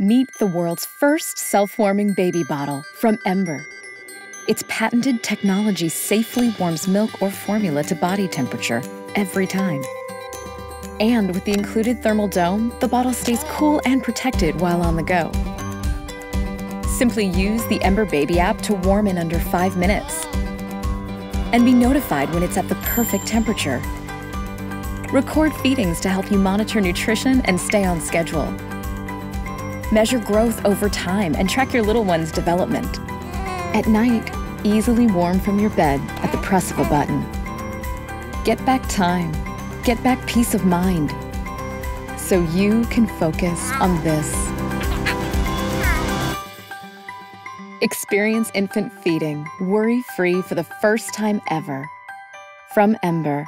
Meet the world's first self warming baby bottle from Ember. Its patented technology safely warms milk or formula to body temperature every time. And with the included thermal dome, the bottle stays cool and protected while on the go. Simply use the Ember Baby app to warm in under five minutes. And be notified when it's at the perfect temperature. Record feedings to help you monitor nutrition and stay on schedule. Measure growth over time and track your little one's development. At night, easily warm from your bed at the press of a button. Get back time. Get back peace of mind. So you can focus on this. Experience infant feeding worry free for the first time ever. From Ember.